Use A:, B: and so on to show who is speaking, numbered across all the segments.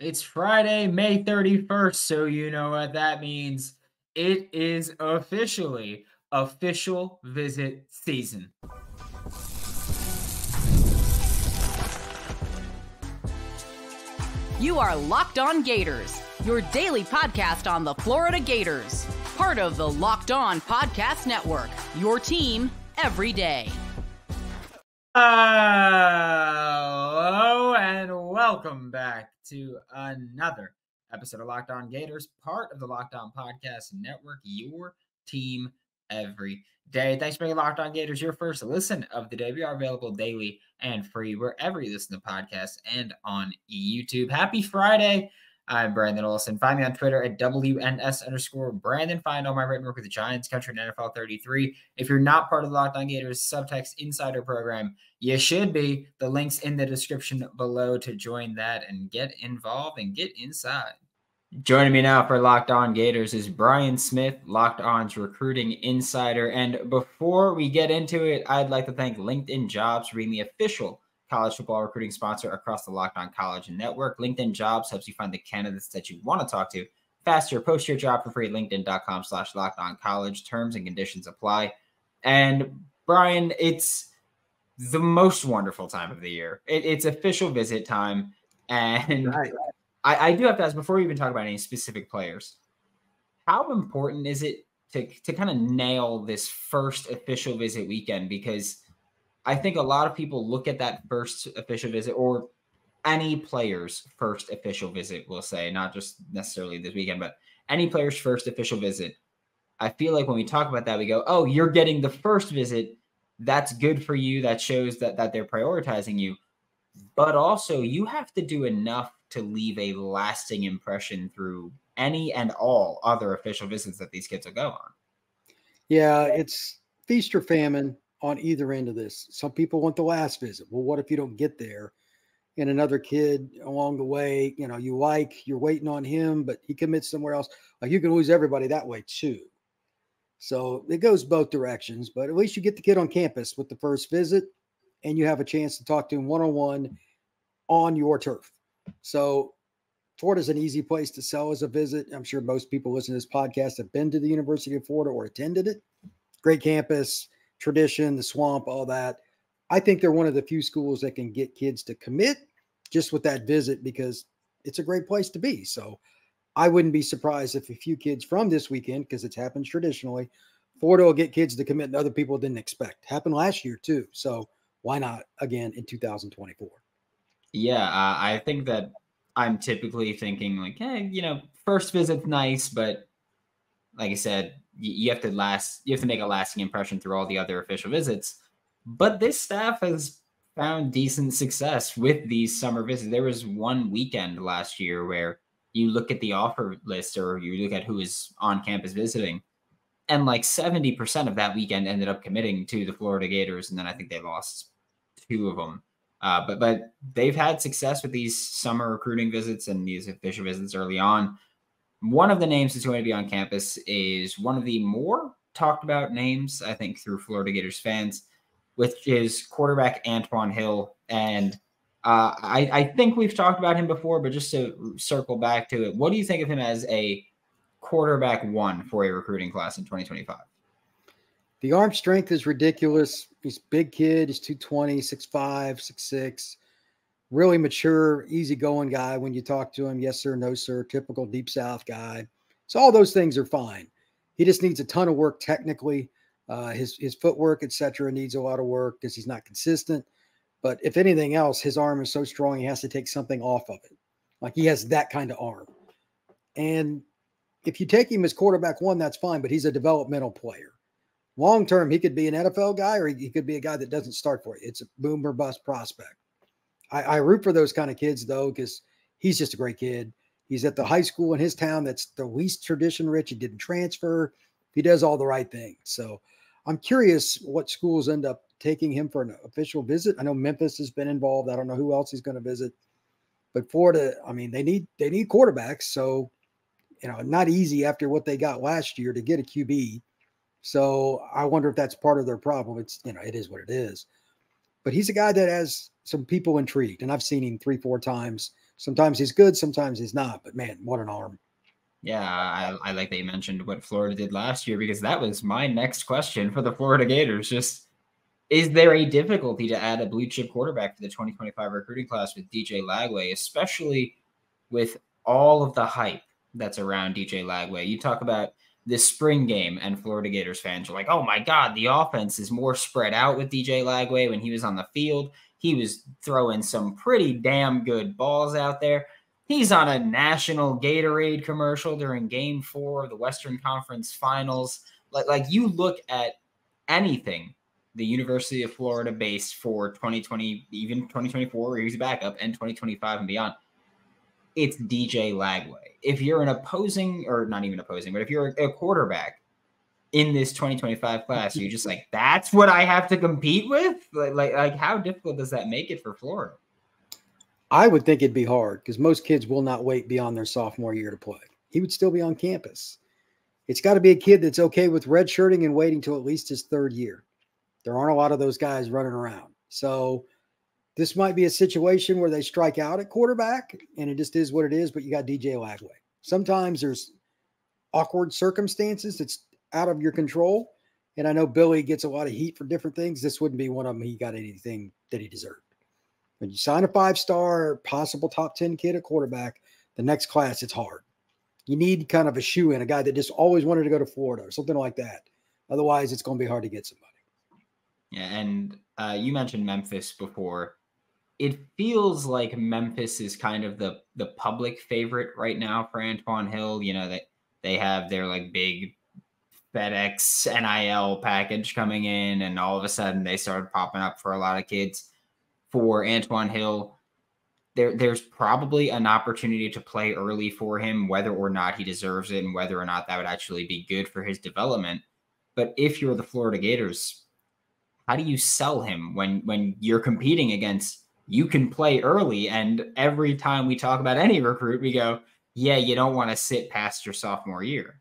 A: It's Friday, May 31st, so you know what that means. It is officially official visit season.
B: You are Locked On Gators, your daily podcast on the Florida Gators, part of the Locked On Podcast Network, your team every day.
A: Hello and welcome back to another episode of Locked On Gators, part of the Locked On Podcast Network, your team every day. Thanks for making Locked On Gators your first listen of the day. We are available daily and free wherever you listen to podcasts and on YouTube. Happy Friday. I'm Brandon Olsen. Find me on Twitter at WNS underscore Brandon. Find all my written work with the Giants, Country, and NFL 33. If you're not part of the Locked On Gators Subtext Insider Program, you should be. The link's in the description below to join that and get involved and get inside. Joining me now for Locked On Gators is Brian Smith, Locked On's recruiting insider. And before we get into it, I'd like to thank LinkedIn Jobs for being the official college football recruiting sponsor across the Locked On College Network. LinkedIn Jobs helps you find the candidates that you want to talk to faster. Post your job for free at linkedin.com slash locked on college. Terms and conditions apply. And Brian, it's the most wonderful time of the year. It, it's official visit time. And right. I, I do have to ask before we even talk about any specific players, how important is it to, to kind of nail this first official visit weekend? Because I think a lot of people look at that first official visit or any player's first official visit, we'll say, not just necessarily this weekend, but any player's first official visit. I feel like when we talk about that, we go, oh, you're getting the first visit. That's good for you. That shows that that they're prioritizing you. But also you have to do enough to leave a lasting impression through any and all other official visits that these kids will go on.
C: Yeah, it's feast or famine on either end of this. Some people want the last visit. Well, what if you don't get there? And another kid along the way, you know, you like, you're waiting on him, but he commits somewhere else. Like you can lose everybody that way too. So it goes both directions, but at least you get the kid on campus with the first visit and you have a chance to talk to him one on one on your turf. So Florida's an easy place to sell as a visit. I'm sure most people listening to this podcast have been to the University of Florida or attended it. Great campus tradition, the swamp, all that. I think they're one of the few schools that can get kids to commit just with that visit because it's a great place to be. So I wouldn't be surprised if a few kids from this weekend, because it's happened traditionally, Florida will get kids to commit and other people didn't expect. Happened last year too. So why not again in 2024?
A: Yeah, uh, I think that I'm typically thinking like, hey, you know, first visit's nice, but like I said, you have to last you have to make a lasting impression through all the other official visits. But this staff has found decent success with these summer visits. There was one weekend last year where you look at the offer list or you look at who is on campus visiting, and like 70% of that weekend ended up committing to the Florida Gators. And then I think they lost two of them. Uh, but but they've had success with these summer recruiting visits and these official visits early on. One of the names that's going to be on campus is one of the more talked about names, I think, through Florida Gators fans, which is quarterback Antwann Hill. And uh, I, I think we've talked about him before, but just to circle back to it, what do you think of him as a quarterback one for a recruiting class in 2025?
C: The arm strength is ridiculous. He's big kid. He's 220, 6'5, 6'6 really mature, easygoing guy when you talk to him. Yes, sir, no, sir. Typical deep south guy. So all those things are fine. He just needs a ton of work technically. Uh, his his footwork, etc., needs a lot of work because he's not consistent. But if anything else, his arm is so strong he has to take something off of it. Like he has that kind of arm. And if you take him as quarterback one, that's fine. But he's a developmental player. Long term, he could be an NFL guy or he could be a guy that doesn't start for you. It's a boom or bust prospect. I, I root for those kind of kids though, because he's just a great kid. He's at the high school in his town that's the least tradition rich. He didn't transfer. He does all the right things. So I'm curious what schools end up taking him for an official visit. I know Memphis has been involved. I don't know who else he's going to visit. But Florida, I mean, they need they need quarterbacks. So, you know, not easy after what they got last year to get a QB. So I wonder if that's part of their problem. It's you know, it is what it is. But he's a guy that has some people intrigued, and I've seen him three, four times Sometimes he's good, sometimes he's not. But man, what an arm!
A: Yeah, I, I like that you mentioned what Florida did last year because that was my next question for the Florida Gators. Just is there a difficulty to add a blue chip quarterback for the 2025 recruiting class with DJ Lagway, especially with all of the hype that's around DJ Lagway? You talk about this spring game, and Florida Gators fans are like, oh my God, the offense is more spread out with DJ Lagway when he was on the field. He was throwing some pretty damn good balls out there. He's on a national Gatorade commercial during game four of the Western Conference Finals. Like, like you look at anything the University of Florida based for 2020, even 2024, where he's a backup, and 2025 and beyond. It's DJ Lagway. If you're an opposing, or not even opposing, but if you're a quarterback in this 2025 class, you're just like, that's what I have to compete with. Like, like, like how difficult does that make it for Florida?
C: I would think it'd be hard because most kids will not wait beyond their sophomore year to play. He would still be on campus. It's got to be a kid that's okay with redshirting and waiting till at least his third year. There aren't a lot of those guys running around. So this might be a situation where they strike out at quarterback and it just is what it is, but you got DJ Lagway. Sometimes there's awkward circumstances that's out of your control. And I know Billy gets a lot of heat for different things. This wouldn't be one of them. He got anything that he deserved. When you sign a five star, possible top 10 kid at quarterback, the next class, it's hard. You need kind of a shoe in, a guy that just always wanted to go to Florida or something like that. Otherwise, it's going to be hard to get somebody.
A: Yeah. And uh, you mentioned Memphis before. It feels like Memphis is kind of the the public favorite right now for Antwann Hill. You know, that they, they have their like big FedEx NIL package coming in, and all of a sudden they started popping up for a lot of kids for Antwann Hill. There, there's probably an opportunity to play early for him, whether or not he deserves it and whether or not that would actually be good for his development. But if you're the Florida Gators, how do you sell him when when you're competing against you can play early and every time we talk about any recruit we go, yeah, you don't want to sit past your sophomore year.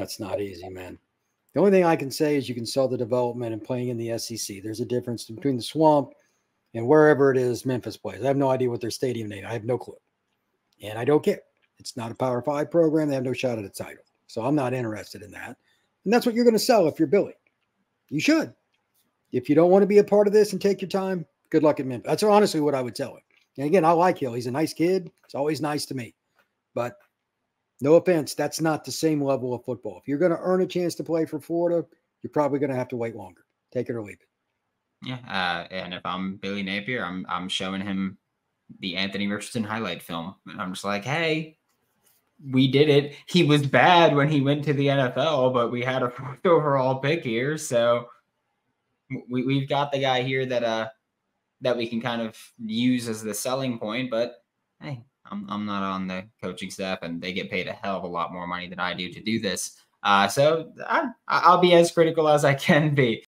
C: That's not easy, man. The only thing I can say is you can sell the development and playing in the SEC. There's a difference between the swamp and wherever it is Memphis plays. I have no idea what their stadium name. I have no clue, and I don't care. It's not a Power Five program. They have no shot at a title, so I'm not interested in that. And that's what you're going to sell if you're Billy. You should. If you don't want to be a part of this and take your time, good luck at Memphis. That's honestly what I would tell him. And again, I like Hill. He's a nice kid. It's always nice to me. But no offense, that's not the same level of football. If you're going to earn a chance to play for Florida, you're probably going to have to wait longer. Take it or leave it.
A: Yeah, uh, and if I'm Billy Napier, I'm I'm showing him the Anthony Richardson highlight film, and I'm just like, hey, we did it. He was bad when he went to the NFL, but we had a fourth overall pick here, so we we've got the guy here that uh that we can kind of use as the selling point. But hey, I'm I'm not on the coaching staff, and they get paid a hell of a lot more money than I do to do this. Uh, so I, I'll be as critical as I can be.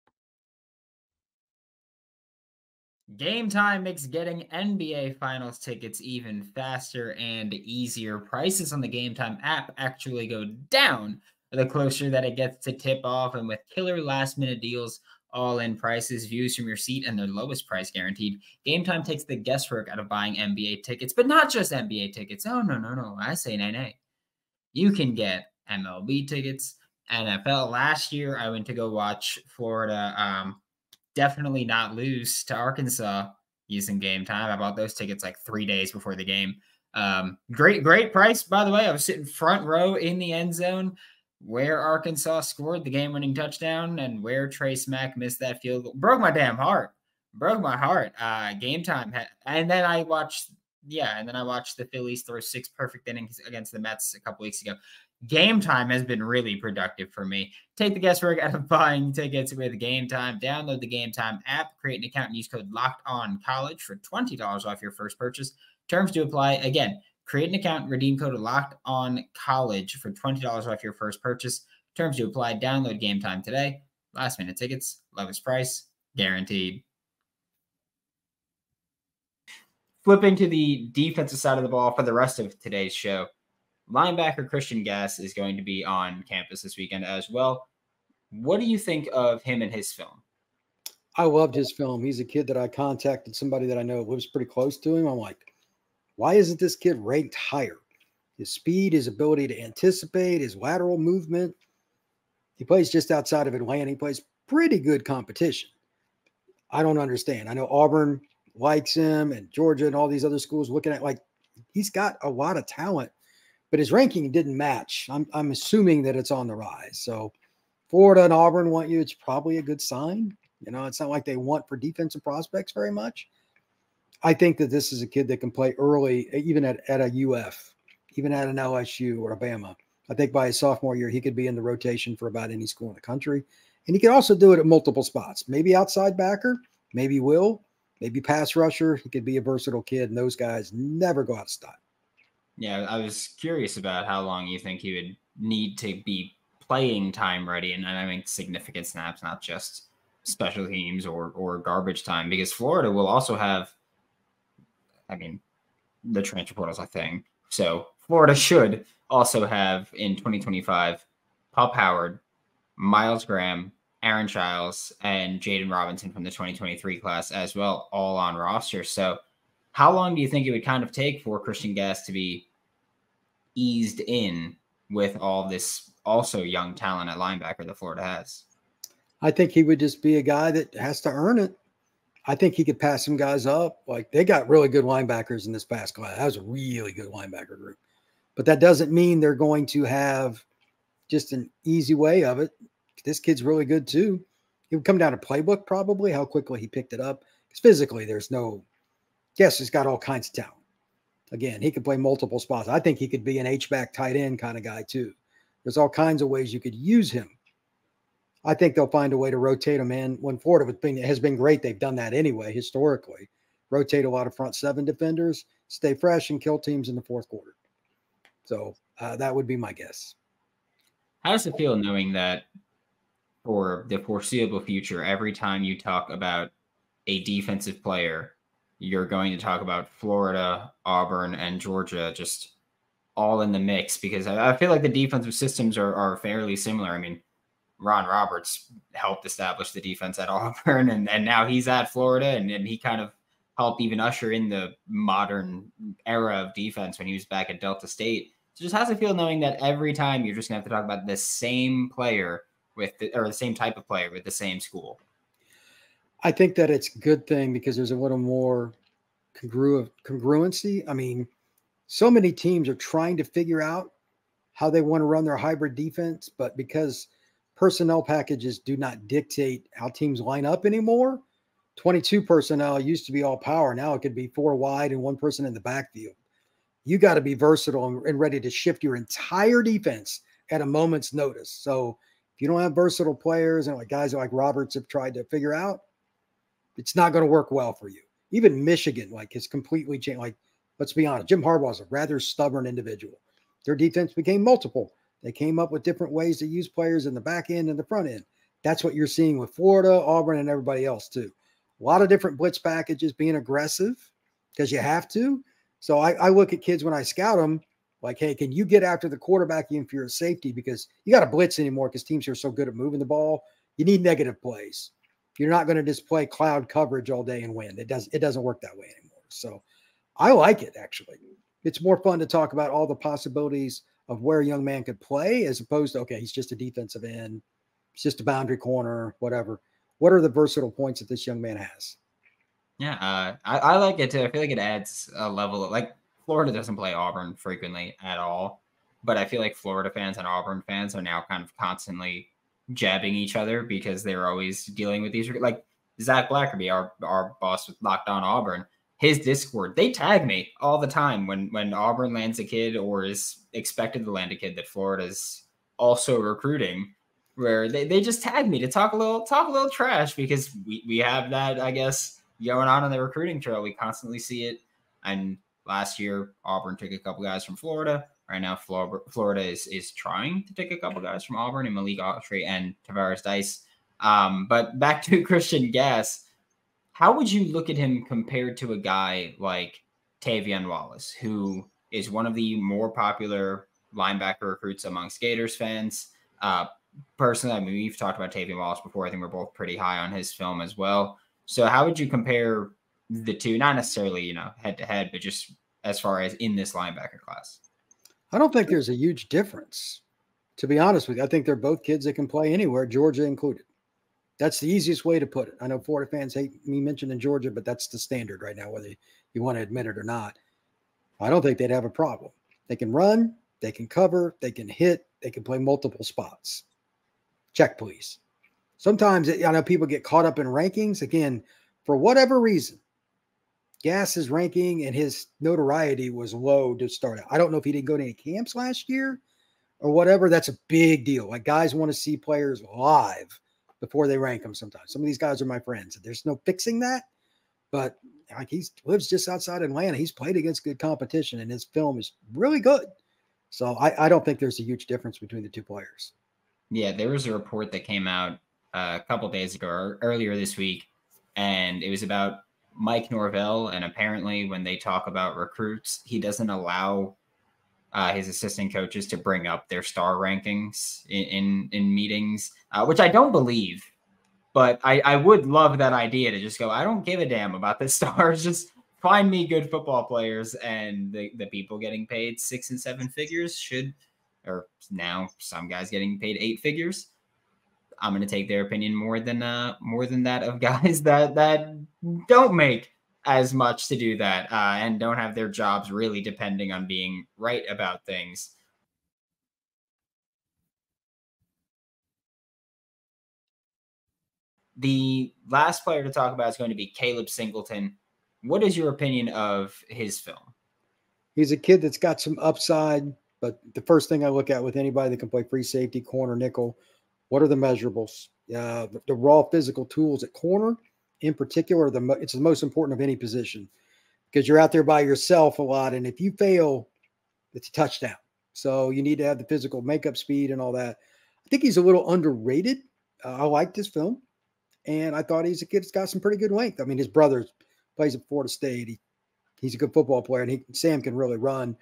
A: Game time makes getting NBA Finals tickets even faster and easier. Prices on the Game Time app actually go down the closer that it gets to tip off, and with killer last minute deals, all in prices, views from your seat, and their lowest price guaranteed. Game Time takes the guesswork out of buying NBA tickets, but not just NBA tickets. Oh, no, no, no. I say nay, nay. You can get MLB tickets, NFL. Last year, I went to go watch Florida um, definitely not lose to Arkansas using game time. I bought those tickets like three days before the game. Um, great, great price, by the way. I was sitting front row in the end zone where Arkansas scored the game winning touchdown and where Trey Smack missed that field goal. Broke my damn heart. Broke my heart. Uh, game time. And then I watched, yeah, and then I watched the Phillies throw six perfect innings against the Mets a couple weeks ago game time has been really productive for me. Take the guesswork out of buying tickets with game time. Download the game time app, create an account, and use code locked on college for $20 off your first purchase. Terms to apply. Again, create an account, redeem code locked on college for $20 off your first purchase. Terms to apply. Download game time today. Last minute tickets, lowest price, guaranteed. Flipping to the defensive side of the ball for the rest of today's show linebacker Christian Gass is going to be on campus this weekend as well. What do you think of him and his film?
C: I loved his film. He's a kid that I contacted somebody that I know lives pretty close to him. I'm like, Why isn't this kid ranked higher? His speed, his ability to anticipate, his lateral movement. He plays just outside of Atlanta. He plays pretty good competition. I don't understand. I know Auburn likes him and Georgia and all these other schools looking at like he's got a lot of talent, but his ranking didn't match. I'm, I'm assuming that it's on the rise. So Florida and Auburn want you. It's probably a good sign. You know, it's not like they want for defensive prospects very much. I think that this is a kid that can play early, even at, at a UF, even at an LSU or Alabama. I think by his sophomore year, he could be in the rotation for about any school in the country. And he could also do it at multiple spots, maybe outside backer, maybe will, maybe pass rusher. He could be a versatile kid, and those guys never go out of style.
A: Yeah, I was curious about how long you think he would need to be playing time ready, and I mean significant snaps, not just special teams or or garbage time, because Florida will also have I mean, the transfer portal is a thing. So Florida should also have in 2025 Paul Howard, Myles Graham, Aaron Chiles, and Jaden Robinson from the 2023 class as well, all on roster. So how long do you think it would kind of take for Christian Gass to be eased in with all this also young talent at linebacker that Florida has?
C: I think he would just be a guy that has to earn it. I think he could pass some guys up. Like they got really good linebackers in this past class. That was a really good linebacker group. But that doesn't mean they're going to have just an easy way of it. This kid's really good too. It would come down to playbook probably, how quickly he picked it up. Because physically, there's no guess he's got all kinds of talent. Again, he could play multiple spots. I think he could be an H-back tight end kind of guy too. There's all kinds of ways you could use him. I think they'll find a way to rotate them in. When Florida has been great, they've done that anyway historically. Rotate a lot of front seven defenders, stay fresh, and kill teams in the fourth quarter. So uh, that would be my guess.
A: How does it feel knowing that for the foreseeable future, every time you talk about a defensive player, you're going to talk about Florida, Auburn, and Georgia just all in the mix because I, feel like the defensive systems are, are fairly similar. I mean, Ron Roberts helped establish the defense at Auburn, and, and now he's at Florida, and, and he kind of helped even usher in the modern era of defense when he was back at Delta State. So just how's it feel knowing that every time you're just gonna have to talk about the same player with the, or the same type of player with the same school?
C: I think that it's a good thing because there's a little more congru- congruency. I mean, so many teams are trying to figure out how they want to run their hybrid defense, but because personnel packages do not dictate how teams line up anymore. 22 personnel used to be all power. Now it could be four wide and one person in the backfield. You got to be versatile and ready to shift your entire defense at a moment's notice. So if you don't have versatile players and like guys like Roberts have tried to figure out, it's not going to work well for you. Even Michigan, like, has completely changed. Like, let's be honest, Jim Harbaugh is a rather stubborn individual. Their defense became multiple they came up with different ways to use players in the back end and the front end. That's what you're seeing with Florida, Auburn, and everybody else too. A lot of different blitz packages being aggressive because you have to. So I, I, look at kids when I scout them like, hey, can you get after the quarterback even if you're a safety? Because you got to blitz anymore because teams are so good at moving the ball. You need negative plays. You're not going to just play cloud coverage all day and win. It does it doesn't work that way anymore. So I like it actually. It's more fun to talk about all the possibilities of where a young man could play as opposed to okay he's just a defensive end he's just a boundary corner whatever. What are the versatile points that this young man has?
A: Yeah uh, I, I, like it too. I feel like it adds a level of like florida doesn't play auburn frequently at all but i feel like florida fans and auburn fans are now kind of constantly jabbing each other because they're always dealing with these like zach blackerby our, our boss with locked on auburn his Discord, they tag me all the time when when Auburn lands a kid or is expected to land a kid that Florida's also recruiting, where they, they just tag me to talk a little talk a little trash because we, we have that, I guess, going on on the recruiting trail. We constantly see it. And last year, Auburn took a couple guys from Florida. Right now, Florida, Florida is is trying to take a couple guys from Auburn and Malik Autry and Tavares Dice. Um, but back to Christian Gass how would you look at him compared to a guy like Tavian Wallace, who is one of the more popular linebacker recruits among Gators fans? Uh, personally, I mean, we've talked about Tavian Wallace before. I think we're both pretty high on his film as well. So, how would you compare the two? Not necessarily, you know, head to head, but just as far as in this linebacker class?
C: I don't think there's a huge difference. To be honest with you, I think they're both kids that can play anywhere, Georgia included. That's the easiest way to put it. I know Florida fans hate me mentioning Georgia, but that's the standard right now, whether you want to admit it or not. I don't think they'd have a problem. They can run, they can cover, they can hit, they can play multiple spots. Check, please. Sometimes I know people get caught up in rankings. Again, for whatever reason, Gass's ranking and his notoriety was low to start out. I don't know if he didn't go to any camps last year or whatever. That's a big deal. Like guys want to see players live before they rank them sometimes. Some of these guys are my friends. There's no fixing that. But like he lives just outside Atlanta. He's played against good competition and his film is really good. So I, I don't think there's a huge difference between the two players.
A: Yeah, there was a report that came out uh, a couple days ago or earlier this week, and it was about Mike Norvell. And apparently, when they talk about recruits, he doesn't allow uh, his assistant coaches to bring up their star rankings in in, in meetings, uh, which I don't believe. But I, I would love that idea to just go. I don't give a damn about the stars. Just find me good football players, and the the people getting paid six and seven figures should, or now some guys getting paid eight figures. I'm going to take their opinion more than uh more than that of guys that that don't make as much to do that uh, and don't have their jobs really depending on being right about things. The last player to talk about is going to be Caleb Singleton. What is your opinion of his film?
C: He's a kid that's got some upside, but the first thing I look at with anybody that can play free safety, corner, nickel, what are the measurables? Uh, the, the raw physical tools at corner in particular, the it's the most important of any position because you're out there by yourself a lot, and if you fail, it's a touchdown. So you need to have the physical makeup speed and all that. I think he's a little underrated. Uh, I liked his film, and I thought he's a kid that's got some pretty good length. I mean, his brother plays at Florida State. He, he's a good football player, and he, Sam can really run.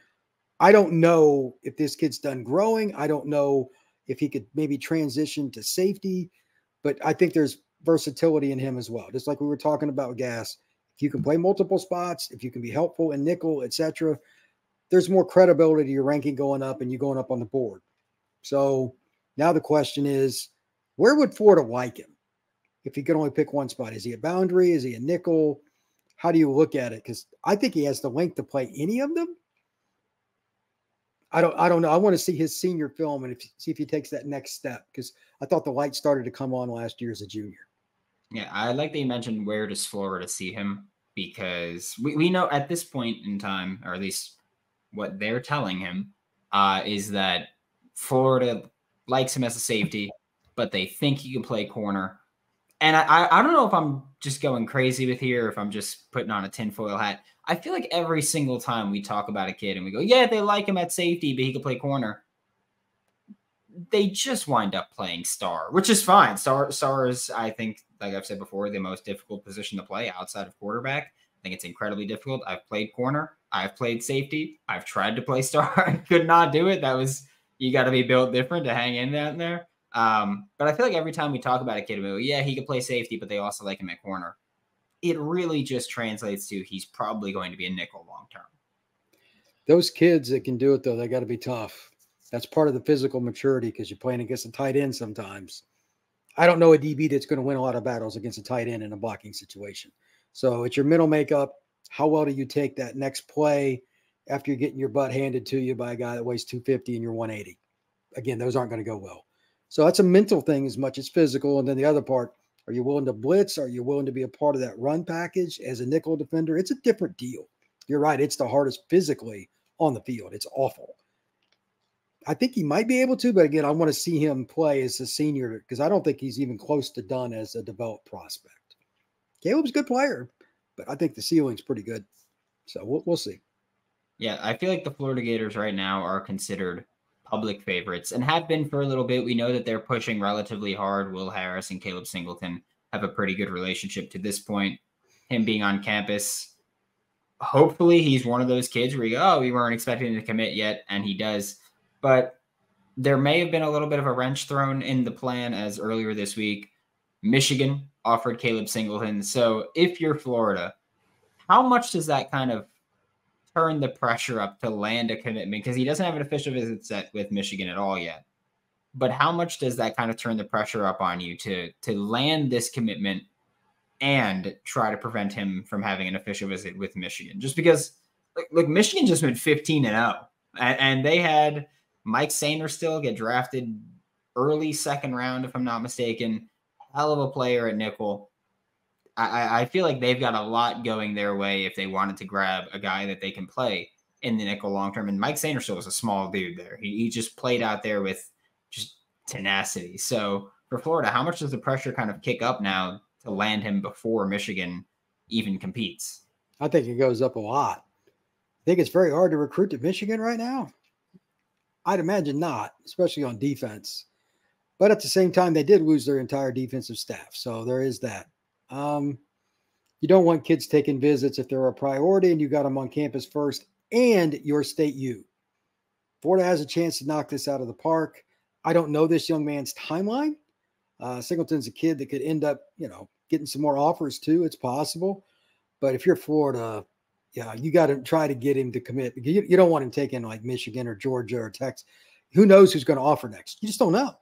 C: I don't know if this kid's done growing. I don't know if he could maybe transition to safety, but I think there's versatility in him as well. Just like we were talking about Gass, if you can play multiple spots, if you can be helpful in nickel, etc., there's more credibility to your ranking going up and you going up on the board. So now the question is, where would Florida like him if he could only pick one spot? Is he a boundary? Is he a nickel? How do you look at it? Because I think he has the length to play any of them. I don't I don't know. I want to see his senior film and if, see if he takes that next step because I thought the light started to come on last year as a junior.
A: Yeah, I like that you mentioned where does Florida see him because we, we know at this point in time, or at least what they're telling him, uh, is that Florida likes him as a safety, but they think he can play corner. And I, I don't know if I'm just going crazy with here, if I'm just putting on a tinfoil hat. I feel like every single time we talk about a kid and we go, yeah, they like him at safety, but he could play corner they just wind up playing star, which is fine. Star star is, I think, like I've said before, the most difficult position to play outside of quarterback. I think it's incredibly difficult. I've played corner, I've played safety, I've tried to play star. Could not do it. That was you got to be built different to hang in that there. Um, but I feel like every time we talk about a kid, we yeah, he could play safety, but they also like him at corner. It really just translates to he's probably going to be a nickel long term.
C: Those kids that can do it though, they got to be tough. That's part of the physical maturity because you're playing against a tight end sometimes. I don't know a DB that's going to win a lot of battles against a tight end in a blocking situation. So it's your mental makeup. How well do you take that next play after you're getting your butt handed to you by a guy that weighs 250 and you're 180? Again, those aren't going to go well. So that's a mental thing as much as physical. And then the other part, are you willing to blitz? Are you willing to be a part of that run package as a nickel defender? It's a different deal. You're right. It's the hardest physically on the field. It's awful. I think he might be able to, but again, I want to see him play as a senior because I don't think he's even close to done as a developed prospect. Caleb's a good player, but I think the ceiling's pretty good. So we'll, we'll see.
A: Yeah, I feel like the Florida Gators right now are considered public favorites and have been for a little bit. We know that they're pushing relatively hard. Will Harris and Caleb Singleton have a pretty good relationship to this point. Him being on campus, hopefully he's one of those kids where you go, oh, we weren't expecting him to commit yet, and he does but there may have been a little bit of a wrench thrown in the plan as earlier this week, Michigan offered Caleb Singleton. So if you're Florida, how much does that kind of turn the pressure up to land a commitment? Because he doesn't have an official visit set with Michigan at all yet. But how much does that kind of turn the pressure up on you to to land this commitment and try to prevent him from having an official visit with Michigan? Just because, like, look, Michigan just went 15 and 0, and, and they had Mike Sainristil get drafted early second round, if I'm not mistaken. Hell of a player at nickel. I, I feel like they've got a lot going their way if they wanted to grab a guy that they can play in the nickel long term. And Mike Sainristil was a small dude there. He, he just played out there with just tenacity. So for Florida, how much does the pressure kind of kick up now to land him before Michigan even competes?
C: I think it goes up a lot. I think it's very hard to recruit to Michigan right now. I'd imagine not, especially on defense. But at the same time, they did lose their entire defensive staff. So there is that. Um, you don't want kids taking visits if they're a priority and you got them on campus first and your state U. Florida has a chance to knock this out of the park. I don't know this young man's timeline. Uh, Singleton's a kid that could end up, you know, getting some more offers too. It's possible. But if you're Florida, yeah, you got to try to get him to commit. You, you don't want him taking like Michigan or Georgia or Texas. Who knows who's going to offer next? You just don't know.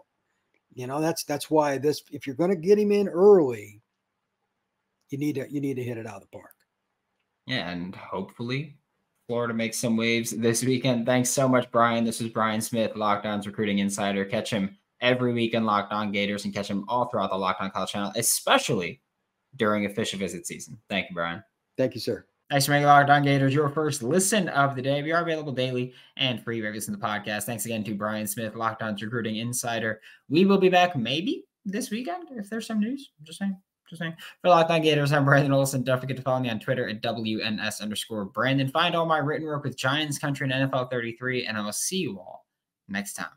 C: You know, that's that's why this if you're going to get him in early, you need to you need to hit it out of the park.
A: Yeah, and hopefully Florida makes some waves this weekend. Thanks so much, Brian. This is Brian Smith, Locked On's recruiting insider. Catch him every week in Locked On Gators and catch him all throughout the Locked On College channel, especially during official visit season. Thank you, Brian.
C: Thank you, sir.
A: Thanks for making Locked On Gators your first listen of the day. We are available daily and free wherever you listen to the podcast. Thanks again to Brian Smith, Locked recruiting insider. We will be back maybe this weekend if there's some news. I'm just saying. Just saying. For Locked On Gators, I'm Brandon Olsen. Don't forget to follow me on Twitter at WNS underscore Brandon. Find all my written work with Giants Country and NFL 33, and I will see you all next time.